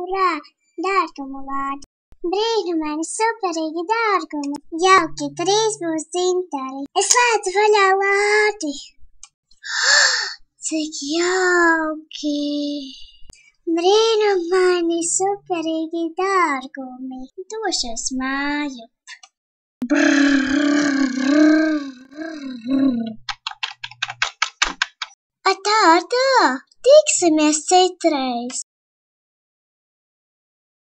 Urā! Dārgumu vārdi! Brīnumaini, superīgi dārgumi! Jauki, drīz būs dzintari! Es slēdzu vaļā lādi! Cik jauki! Brīnumaini, superīgi dārgumi! Došos māju! Atā, atā! Tiksimies citreiz!